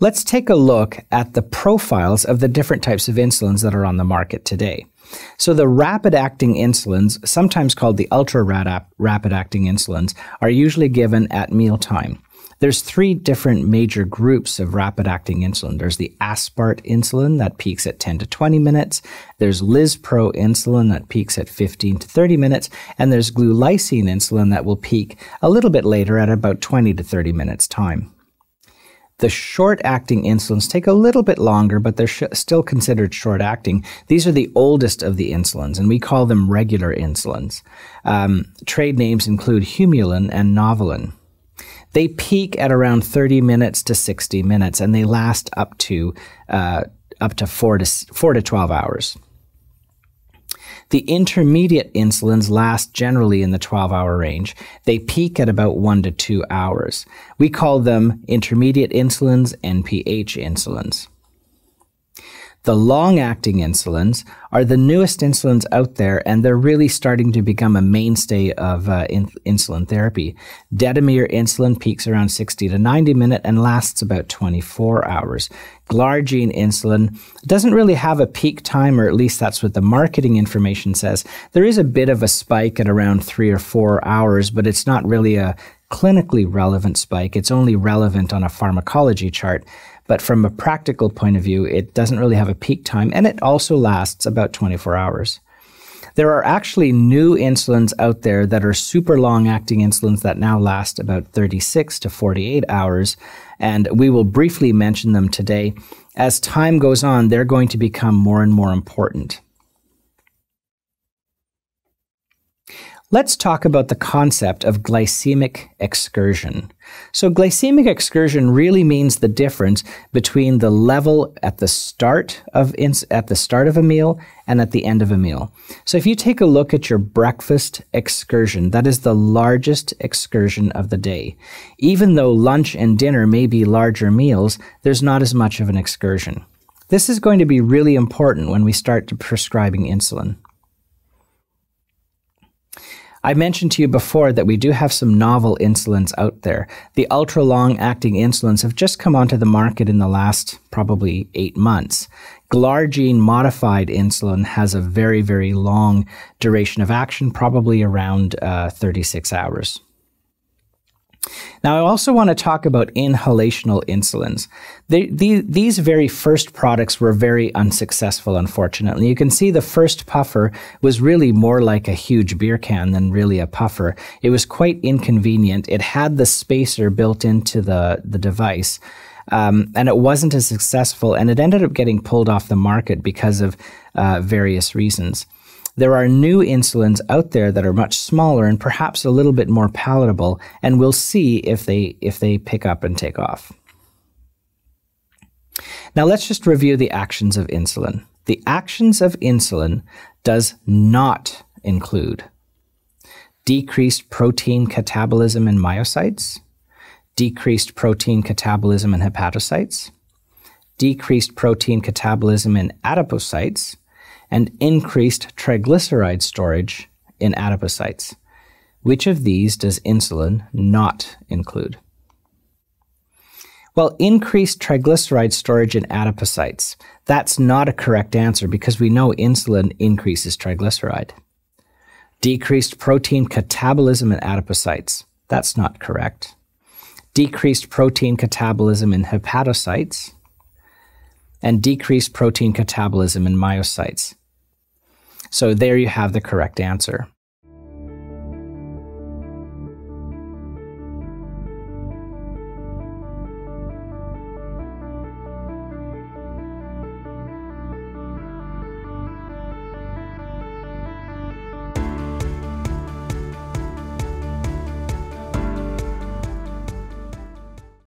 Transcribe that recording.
Let's take a look at the profiles of the different types of insulins that are on the market today. So, the rapid acting insulins, sometimes called the ultra rapid acting insulins, are usually given at mealtime. There's three different major groups of rapid acting insulin. There's the aspart insulin that peaks at 10 to 20 minutes. There's Lispro insulin that peaks at 15 to 30 minutes. And there's glulisine insulin that will peak a little bit later at about 20 to 30 minutes time. The short acting insulins take a little bit longer, but they're sh- still considered short acting. These are the oldest of the insulins, and we call them regular insulins. Um, trade names include Humulin and Novolin. They peak at around 30 minutes to 60 minutes, and they last up to uh, up to four to four to 12 hours. The intermediate insulins last generally in the 12 hour range. They peak at about one to two hours. We call them intermediate insulins, NPH insulins. The long acting insulins are the newest insulins out there, and they're really starting to become a mainstay of uh, in- insulin therapy. Detemir insulin peaks around 60 to 90 minutes and lasts about 24 hours. Glargine insulin doesn't really have a peak time, or at least that's what the marketing information says. There is a bit of a spike at around three or four hours, but it's not really a clinically relevant spike. It's only relevant on a pharmacology chart. But from a practical point of view, it doesn't really have a peak time and it also lasts about 24 hours. There are actually new insulins out there that are super long acting insulins that now last about 36 to 48 hours. And we will briefly mention them today. As time goes on, they're going to become more and more important. Let's talk about the concept of glycemic excursion. So, glycemic excursion really means the difference between the level at the start of at the start of a meal and at the end of a meal. So, if you take a look at your breakfast excursion, that is the largest excursion of the day. Even though lunch and dinner may be larger meals, there's not as much of an excursion. This is going to be really important when we start prescribing insulin. I mentioned to you before that we do have some novel insulins out there. The ultra long acting insulins have just come onto the market in the last probably eight months. Glargine modified insulin has a very, very long duration of action, probably around uh, 36 hours. Now, I also want to talk about inhalational insulins. They, the, these very first products were very unsuccessful, unfortunately. You can see the first puffer was really more like a huge beer can than really a puffer. It was quite inconvenient. It had the spacer built into the, the device. Um, and it wasn't as successful, and it ended up getting pulled off the market because of uh, various reasons. There are new insulins out there that are much smaller and perhaps a little bit more palatable, and we'll see if they if they pick up and take off. Now let's just review the actions of insulin. The actions of insulin does not include decreased protein catabolism in myocytes, decreased protein catabolism in hepatocytes, decreased protein catabolism in adipocytes, and increased triglyceride storage in adipocytes. Which of these does insulin not include? Well, increased triglyceride storage in adipocytes. That's not a correct answer because we know insulin increases triglyceride. Decreased protein catabolism in adipocytes. That's not correct. Decreased protein catabolism in hepatocytes. And decreased protein catabolism in myocytes. So there you have the correct answer.